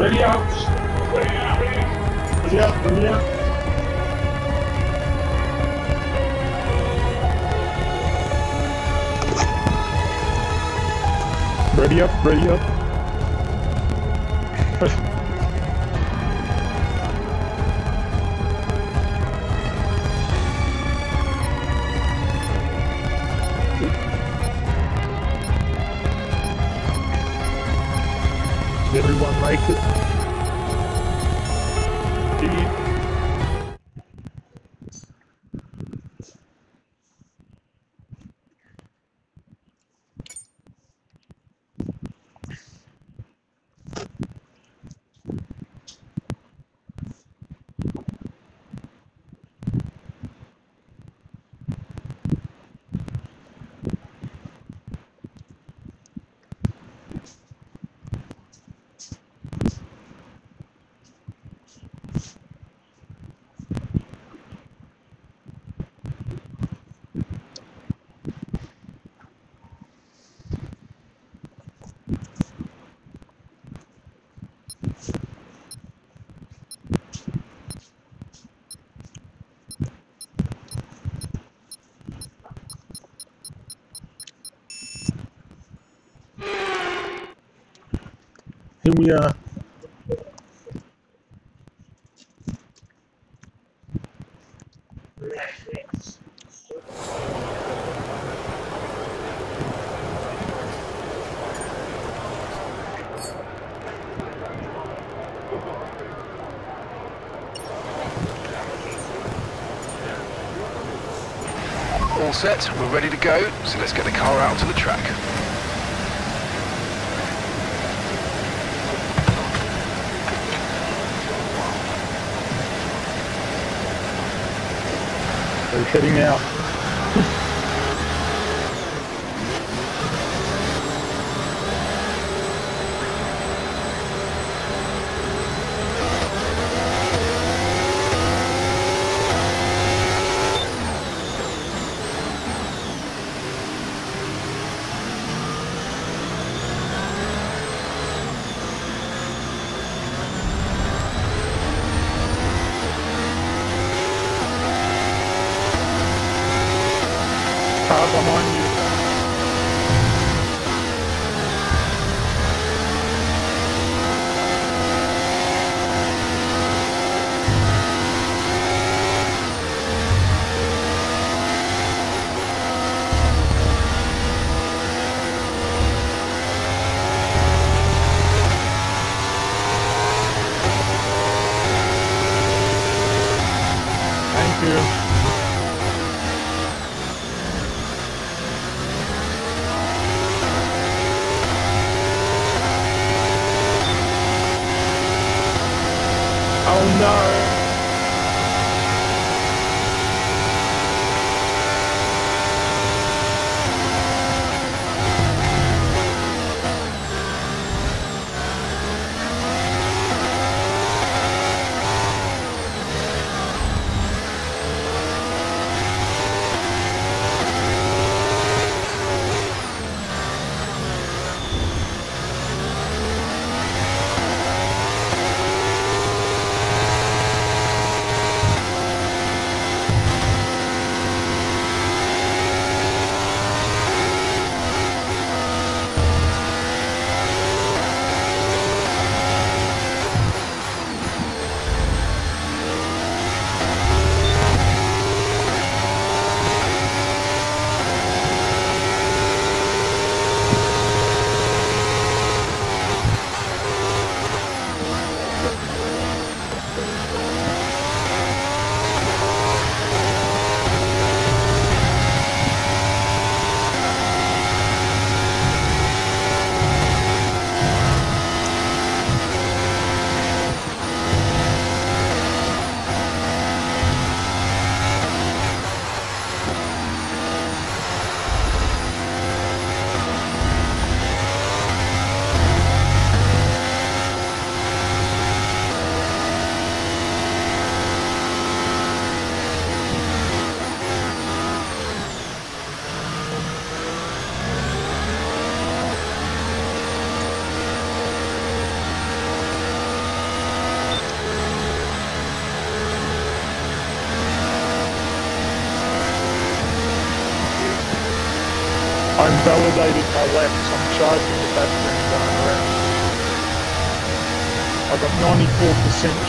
Ready up. Ready up. Ready up. Ready up. Ready up. Ready up. like we. All set, we're ready to go, so let's get the car out to the track. Heading out.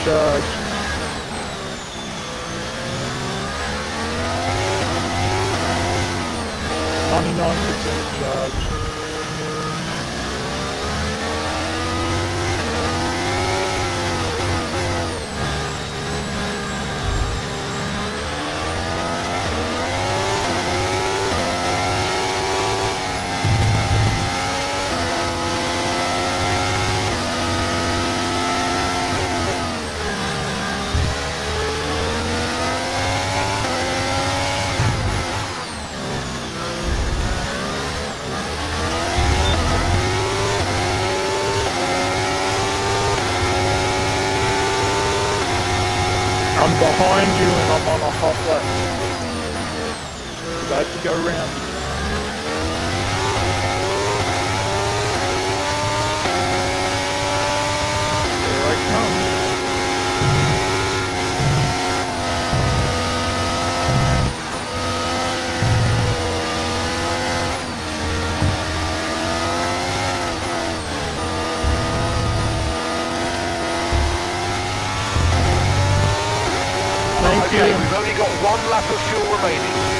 Got behind you and I'm on a hot lap. Have to go around. Okay, we've only got one lap of fuel remaining.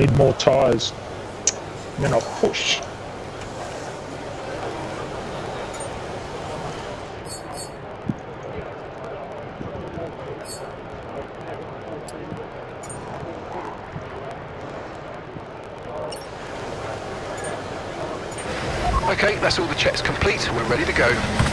Need more tyres. Then I'll push. Okay, that's all the checks complete. We're ready to go.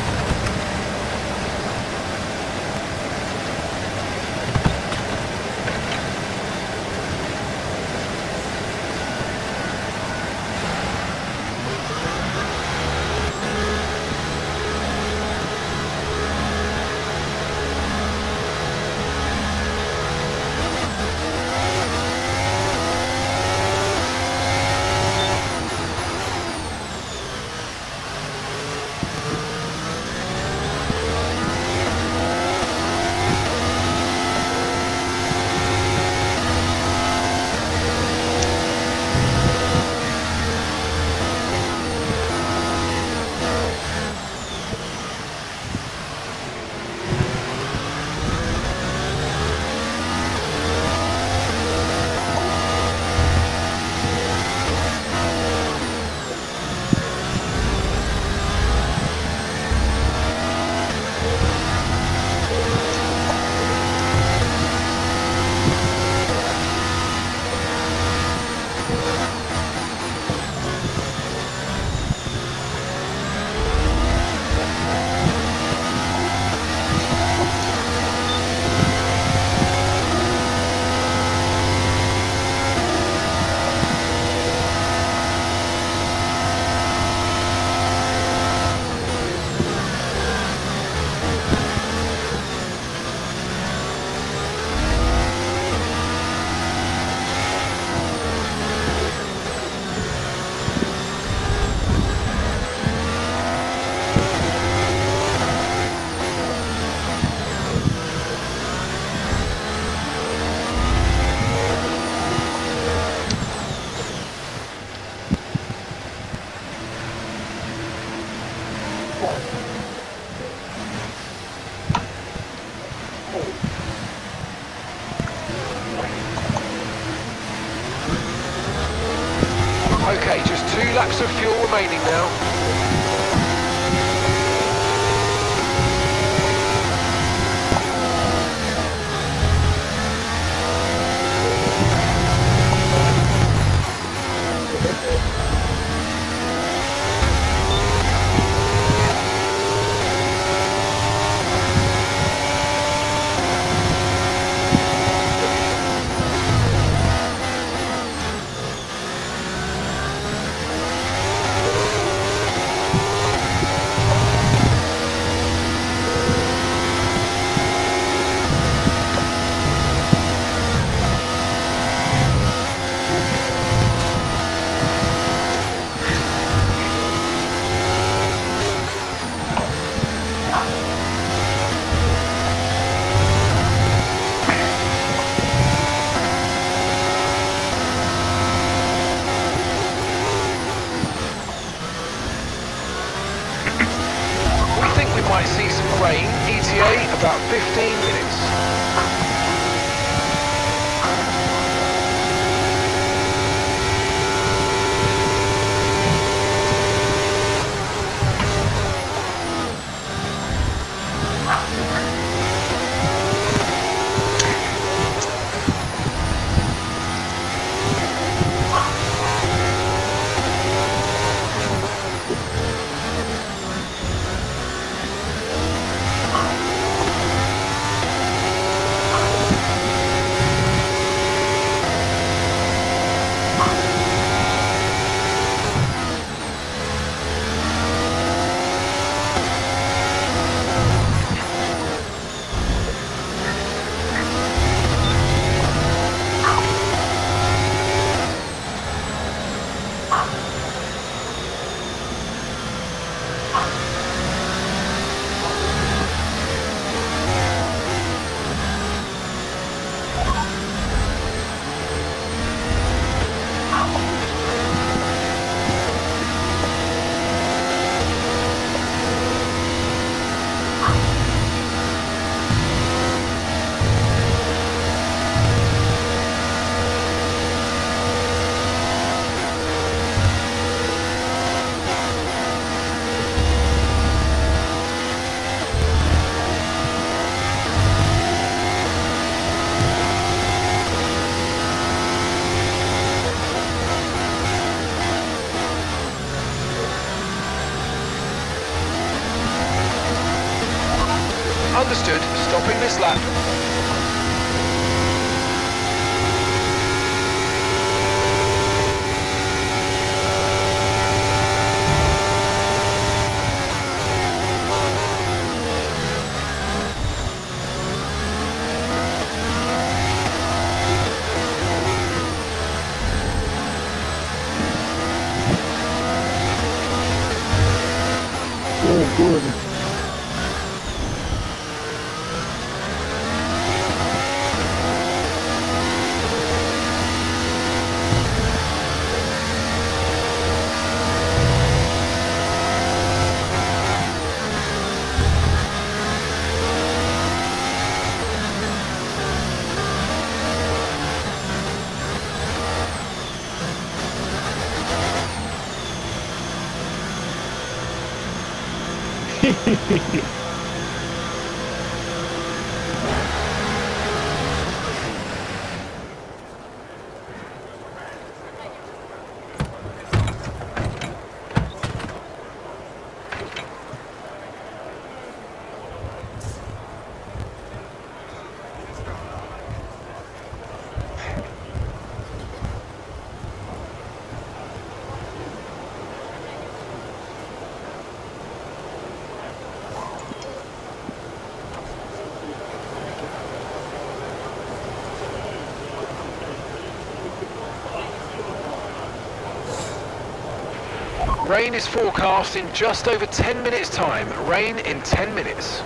Rain is forecast in just over 10 minutes time. Rain in 10 minutes.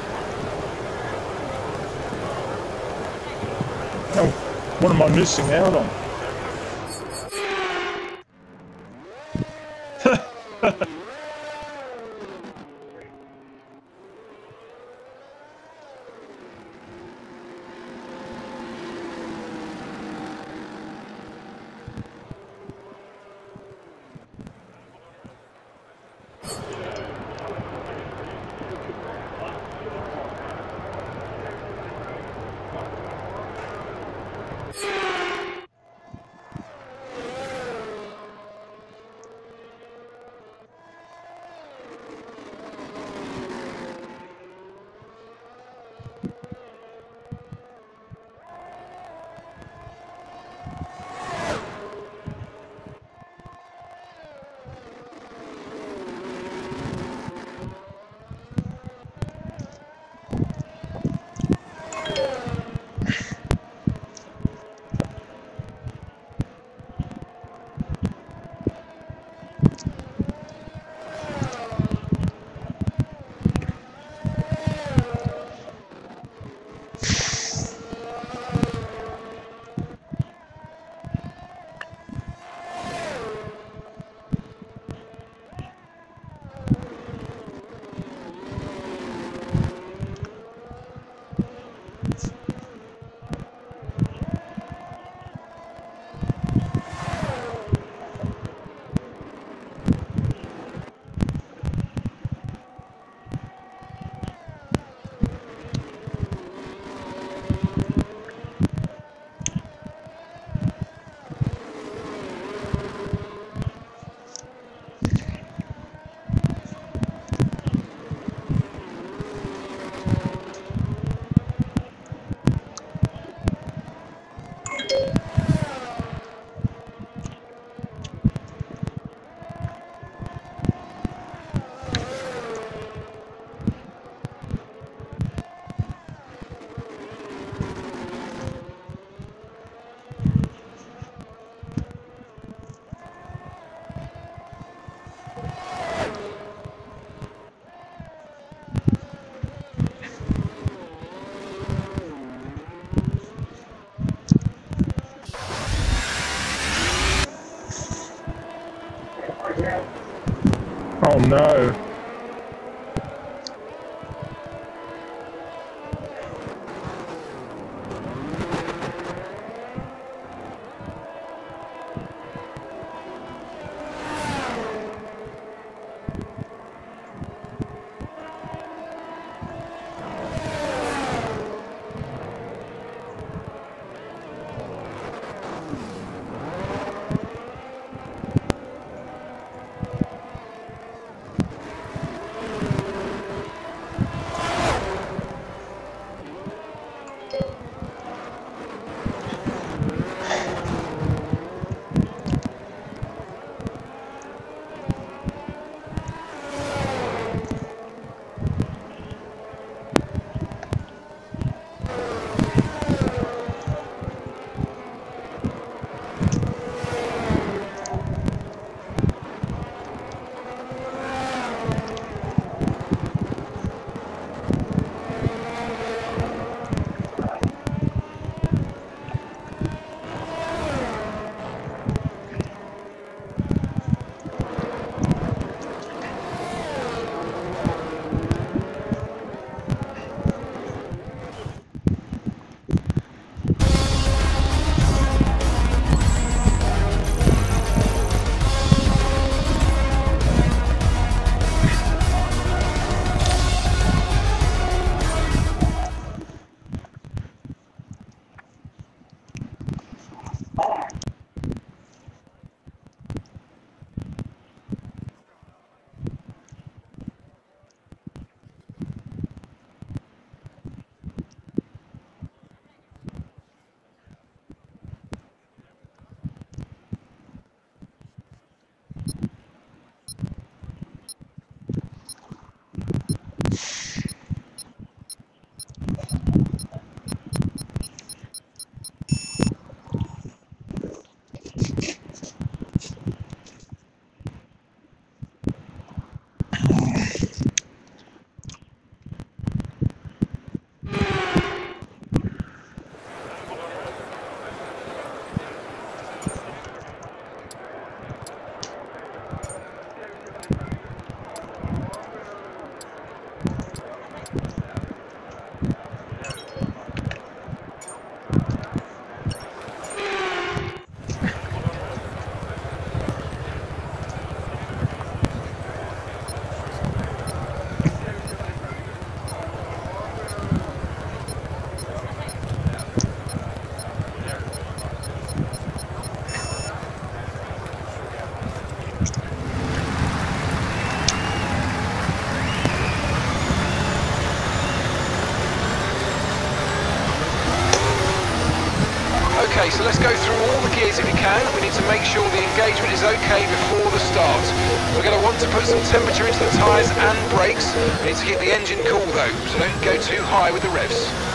Oh, what am I missing out on? No. So let's go through all the gears if you can. We need to make sure the engagement is okay before the start. We're going to want to put some temperature into the tyres and brakes. We need to keep the engine cool though, so don't go too high with the revs.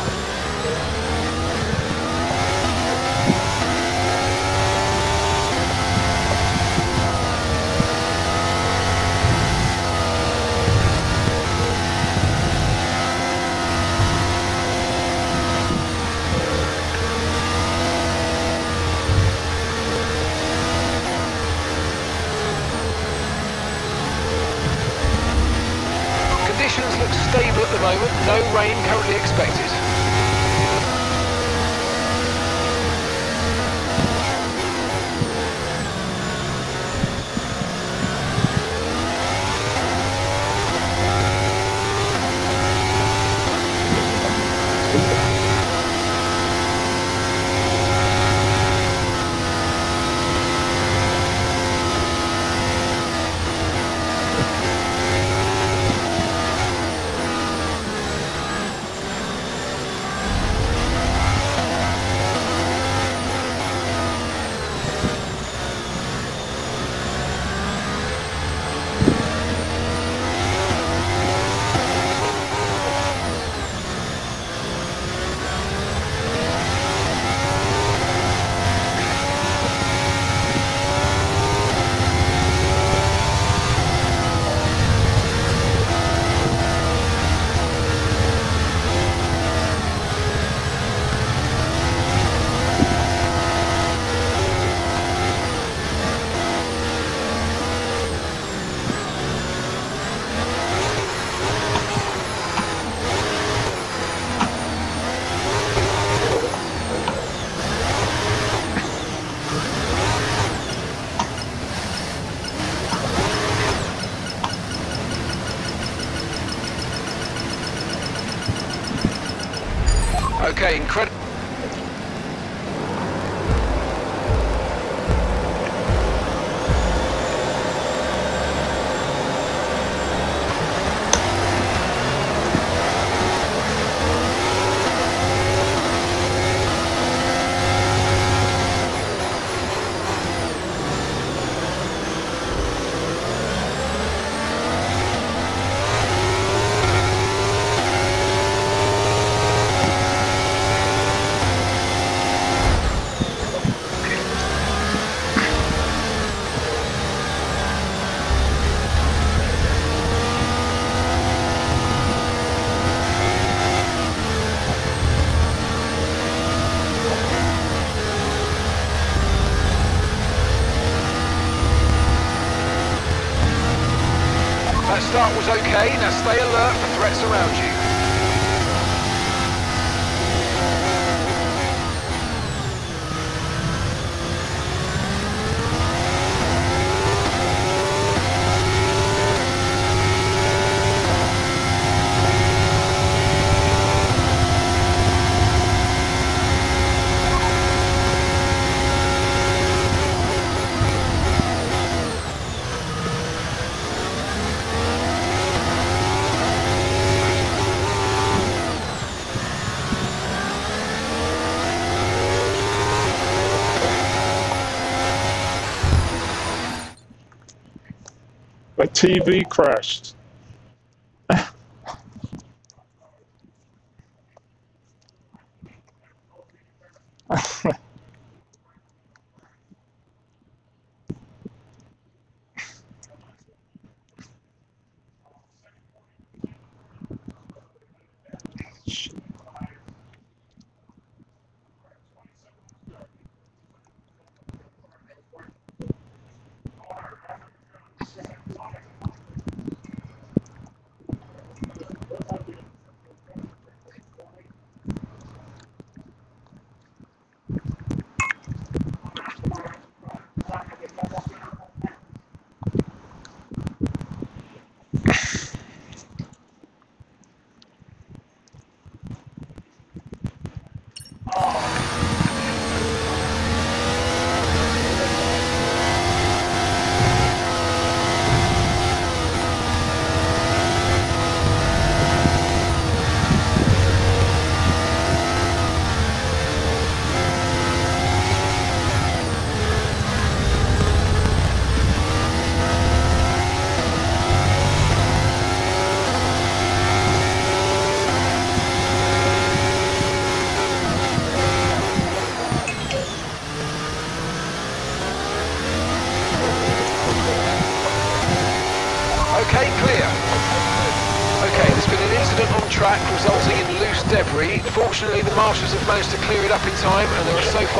TV crashed.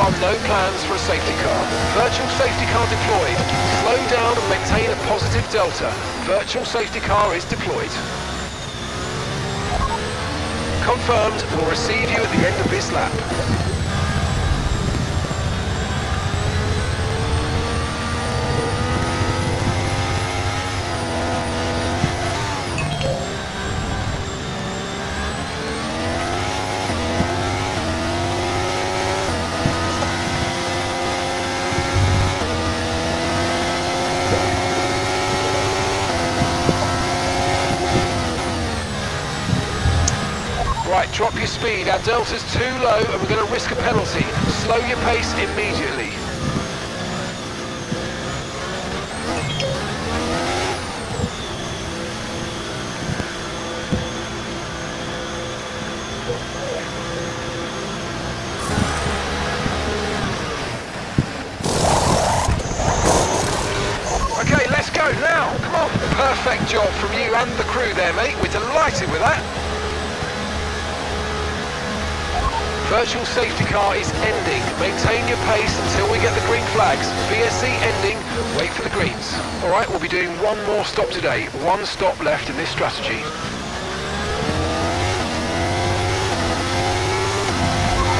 Are no plans for a safety car. Virtual safety car deployed. Slow down and maintain a positive delta. Virtual safety car is deployed. Confirmed. We'll receive you at the end of this lap. Right, drop your speed. Our delta's too low and we're going to risk a penalty. Slow your pace immediately. Okay, let's go now. Come on. Perfect job from you and the crew there, mate. We're delighted with that. Virtual safety car is ending. Maintain your pace until we get the green flags. VSC ending. Wait for the greens. All right, we'll be doing one more stop today. One stop left in this strategy.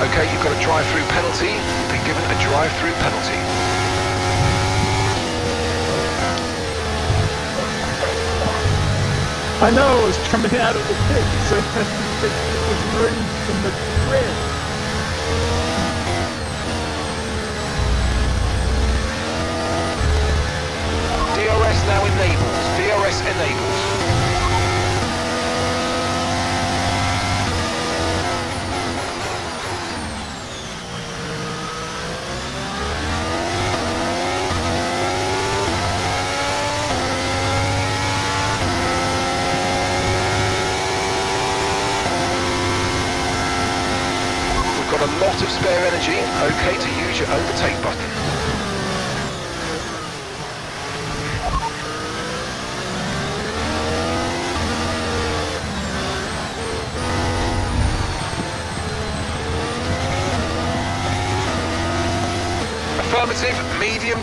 Okay, you've got a drive-through penalty. You've been given a drive-through penalty. I know I was coming out of the pit, so it was running from the grid. Now enabled. DRS enabled. We've got a lot of spare energy. Okay to use your overtake button.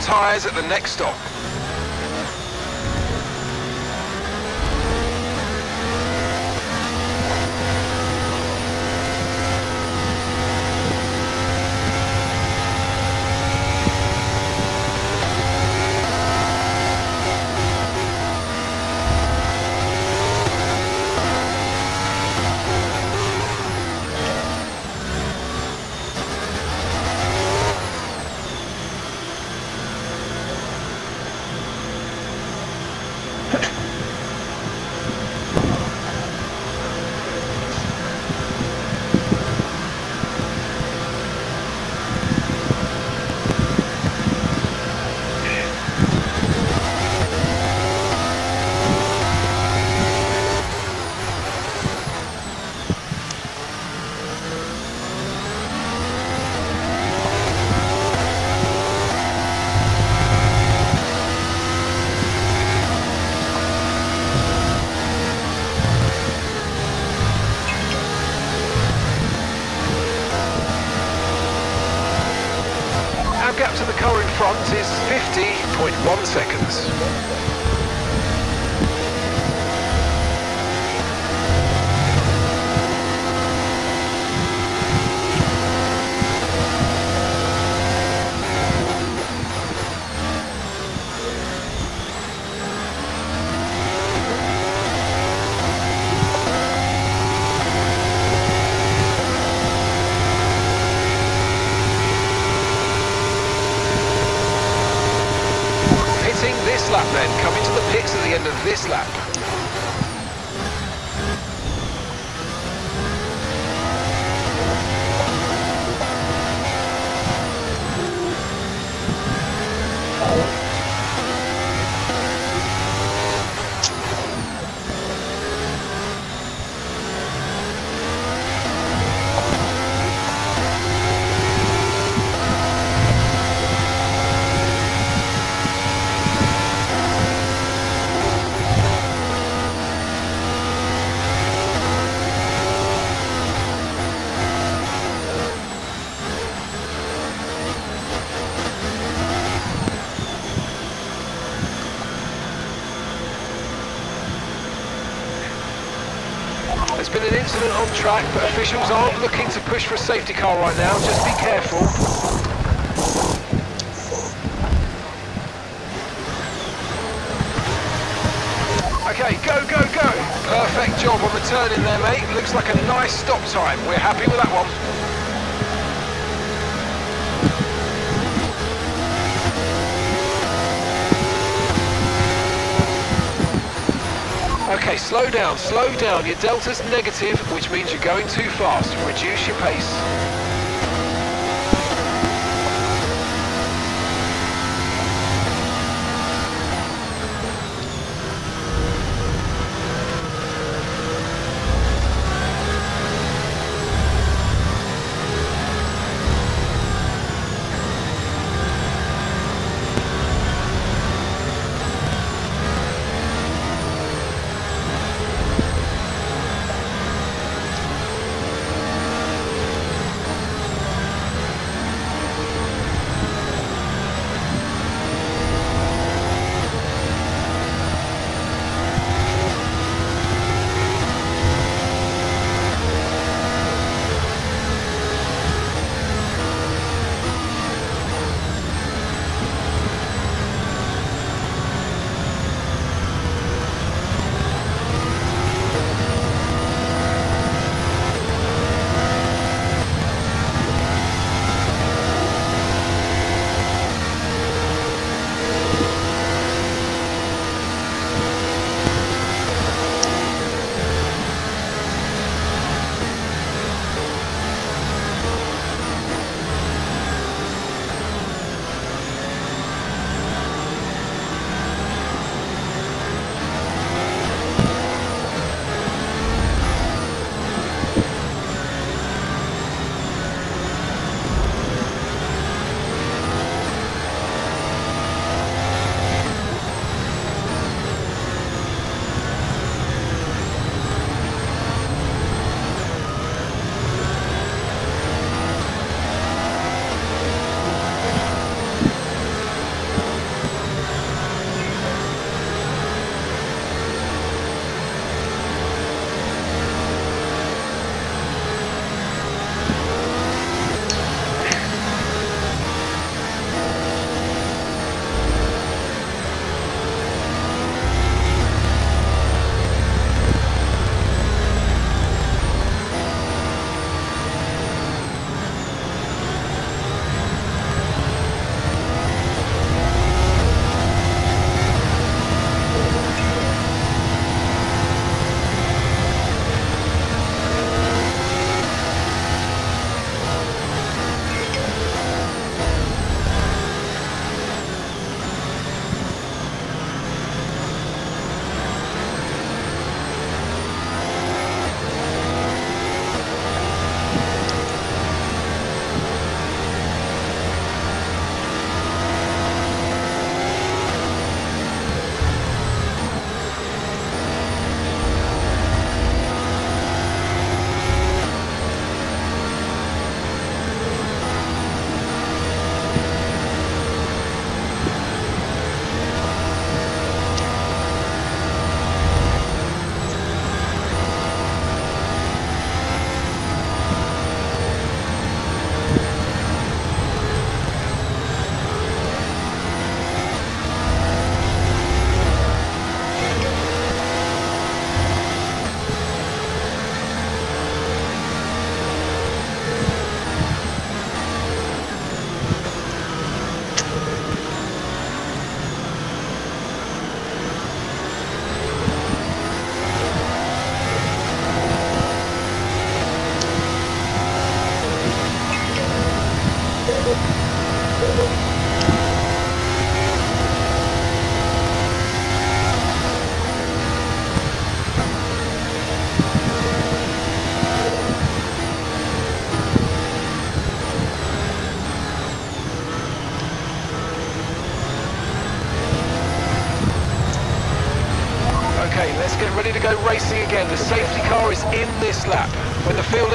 Tyres at the next stop. Track, but officials aren't looking to push for a safety car right now. Just be careful. Okay, go, go, go. Perfect job on the turn in there, mate. Looks like a nice stop time. We're happy with that one. Okay, slow down, slow down. Your delta's negative, which means you're going too fast. Reduce your pace.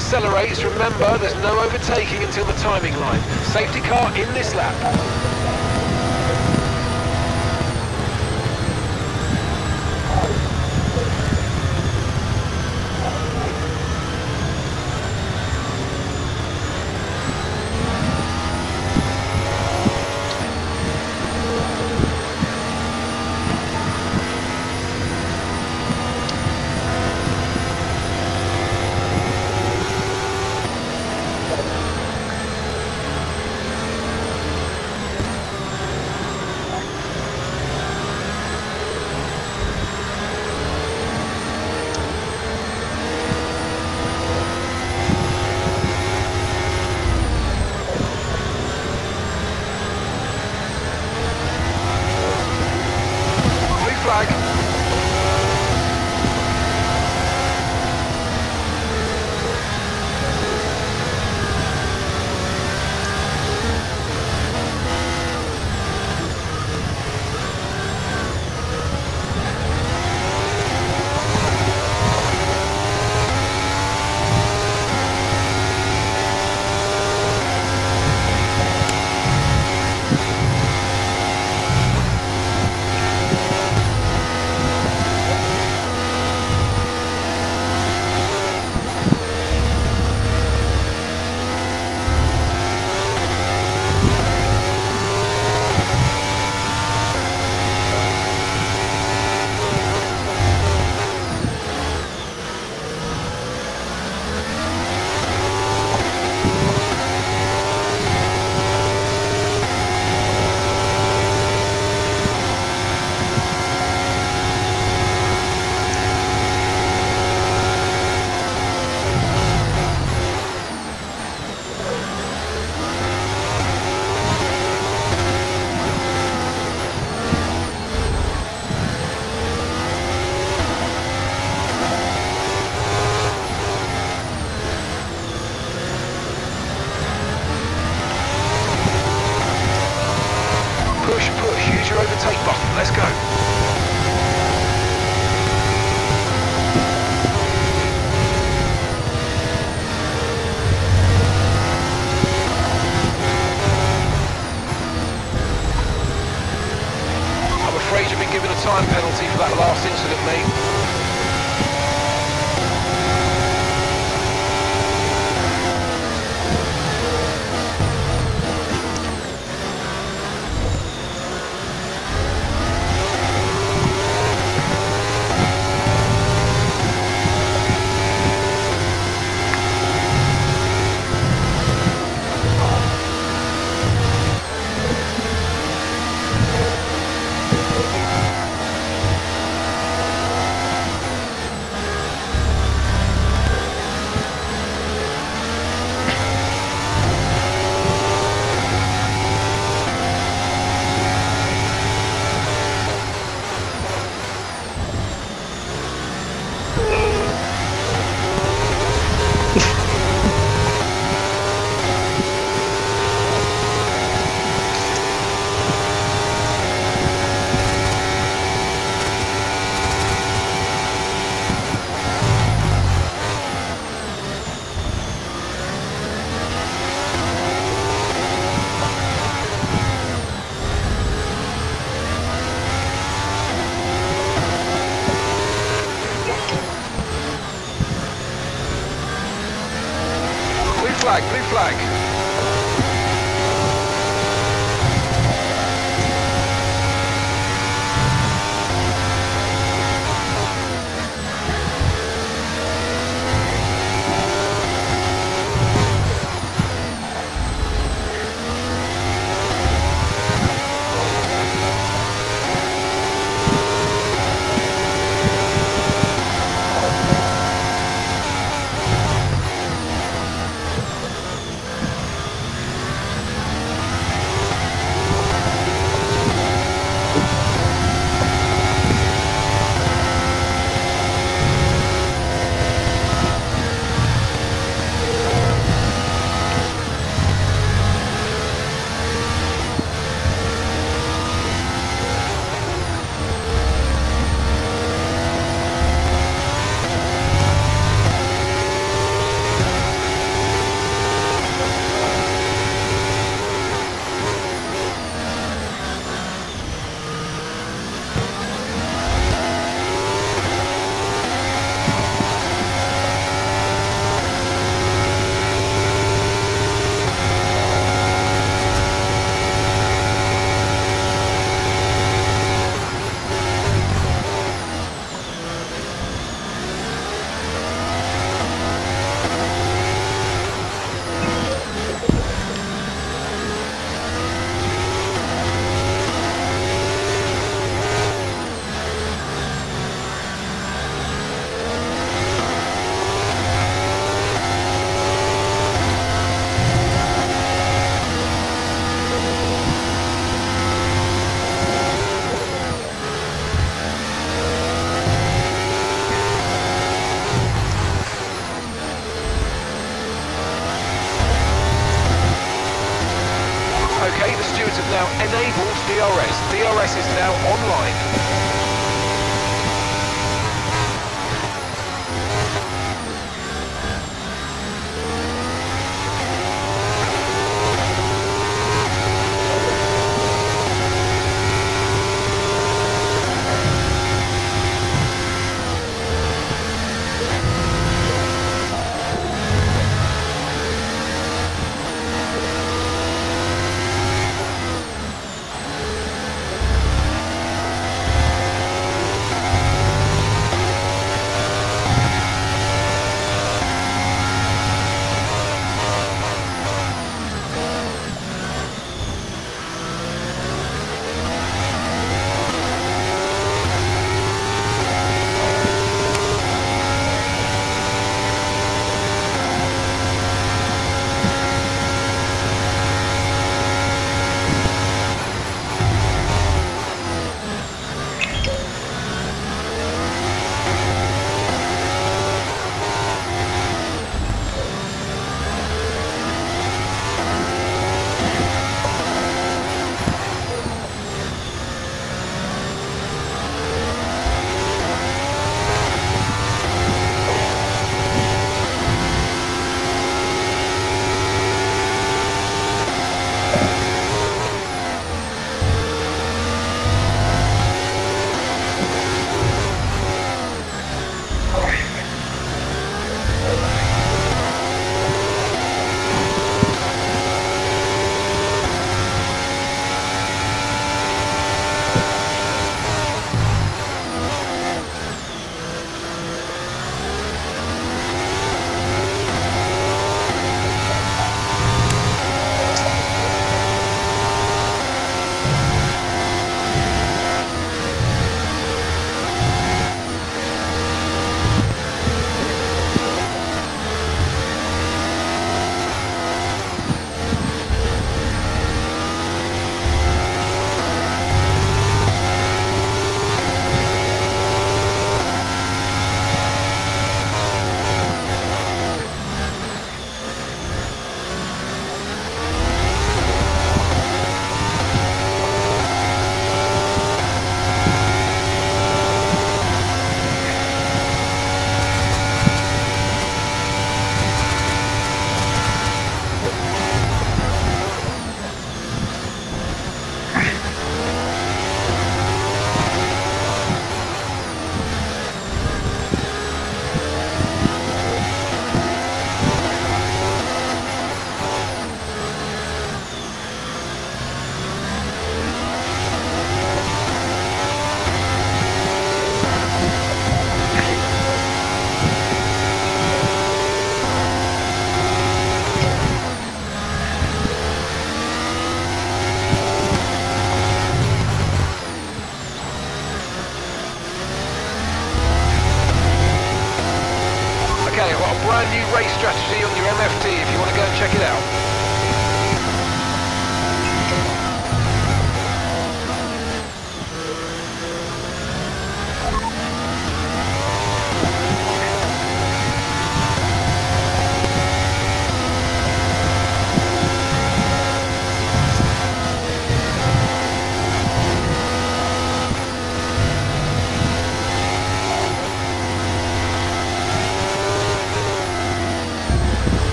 Accelerates, remember there's no overtaking until the timing line. Safety car in this lap.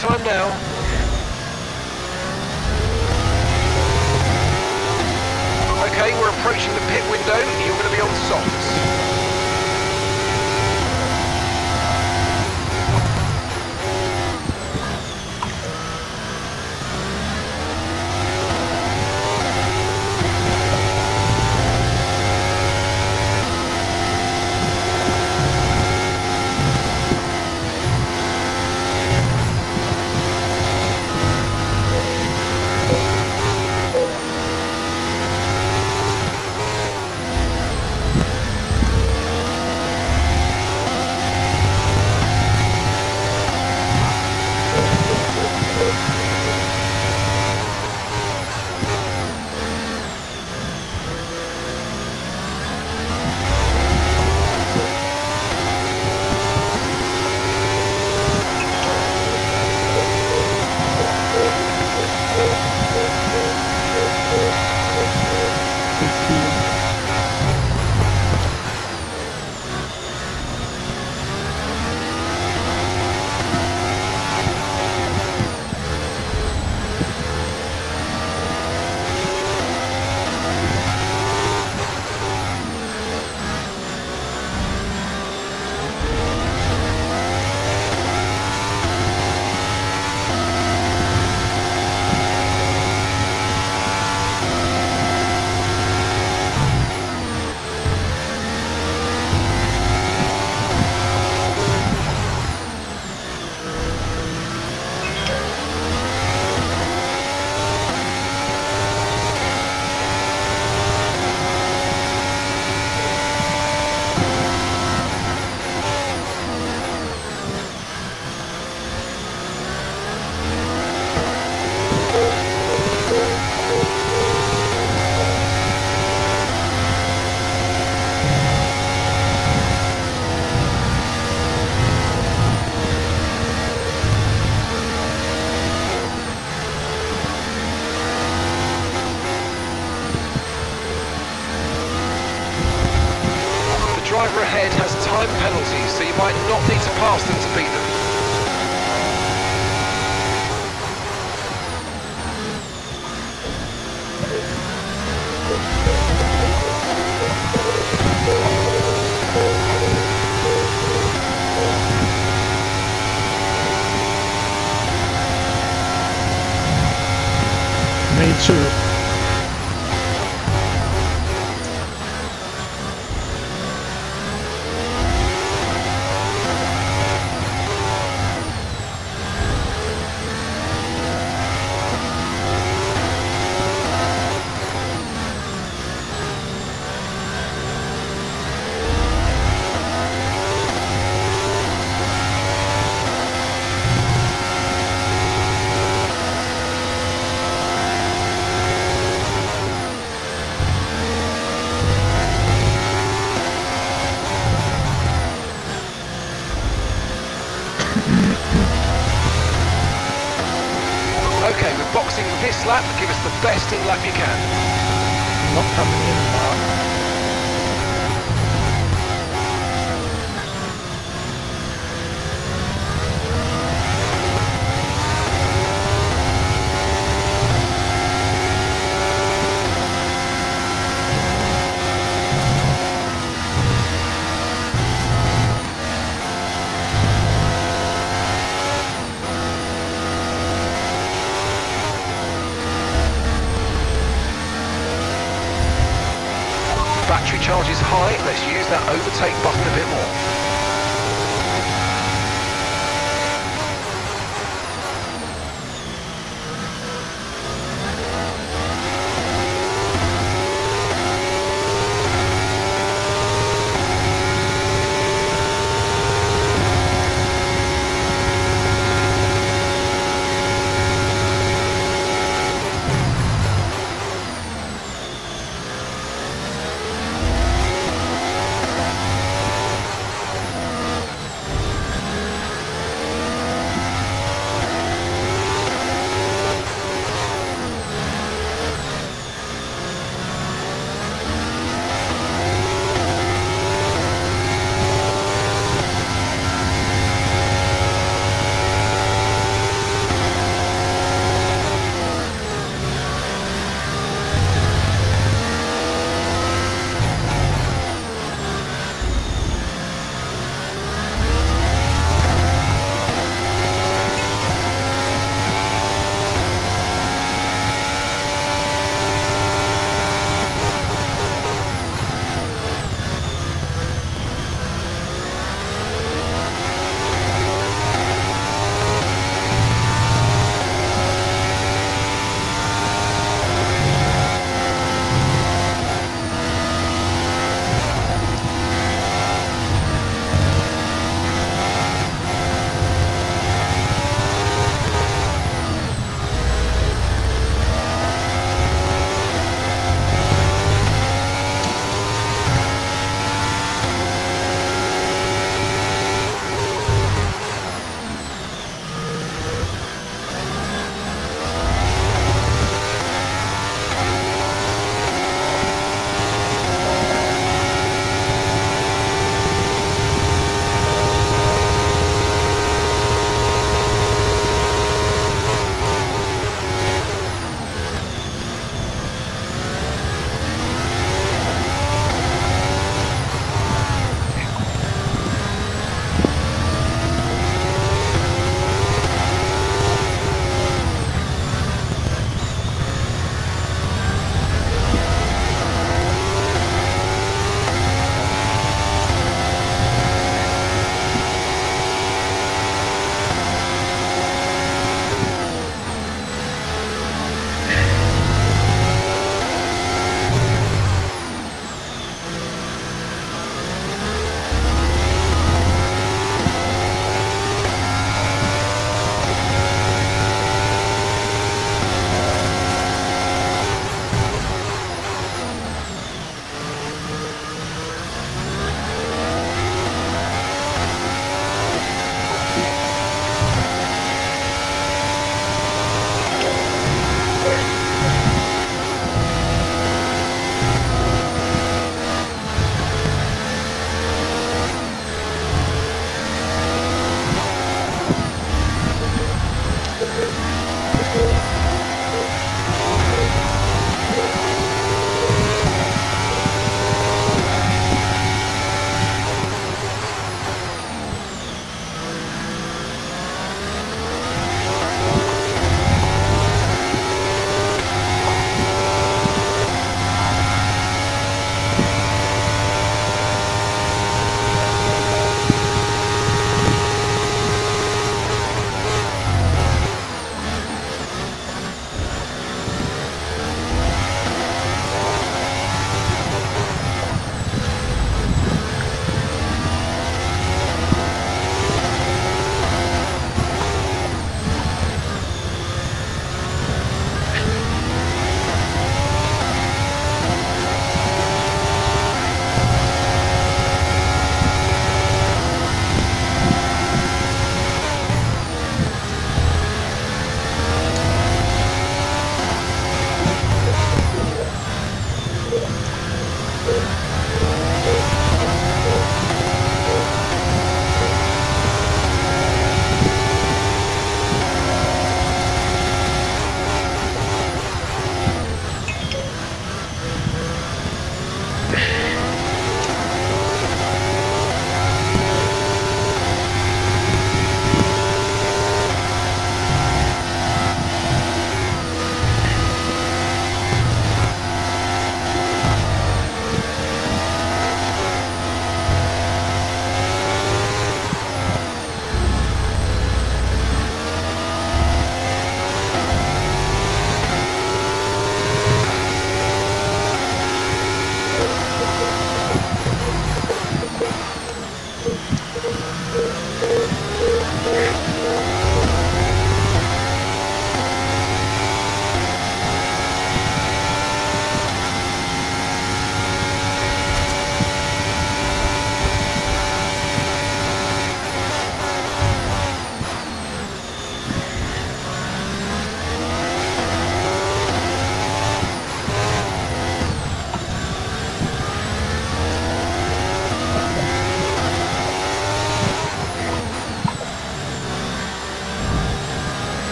Time now.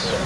51.9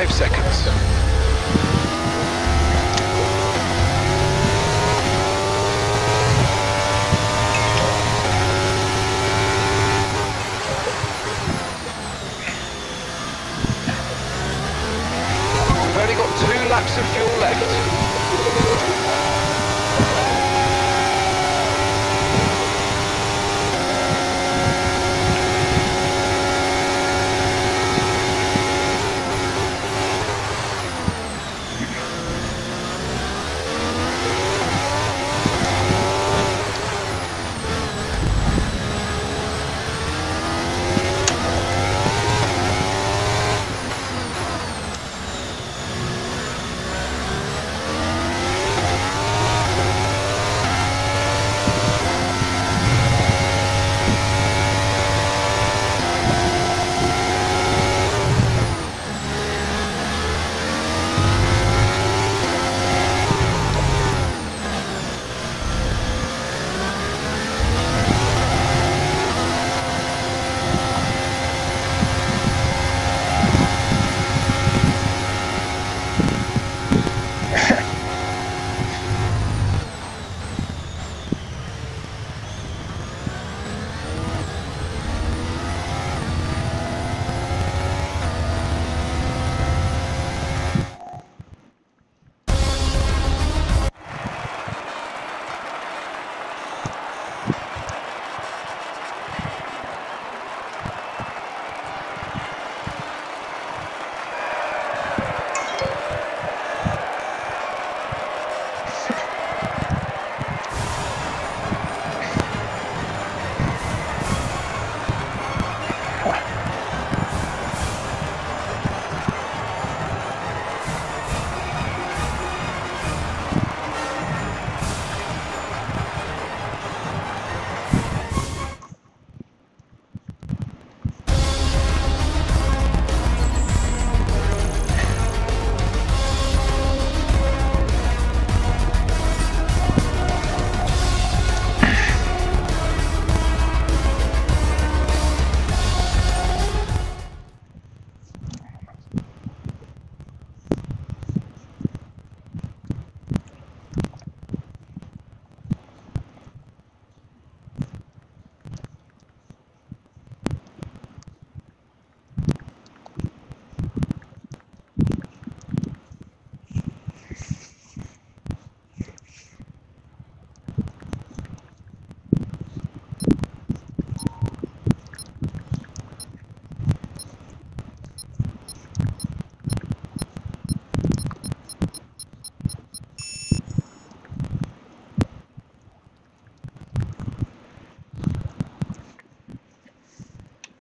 19.5 seconds.